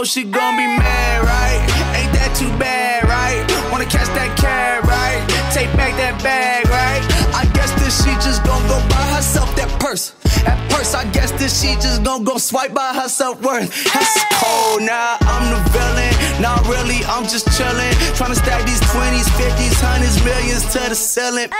know she gon' be mad, right? Ain't that too bad, right? Wanna catch that cab, right? Take back that bag, right? I guess that she just gon' go buy herself that purse. That purse, I guess that she just gon' go swipe by herself. worth. That's cold now, I'm the villain. Not really, I'm just chillin'. Tryna stack these 20s, 50s, hundreds, millions to the ceiling.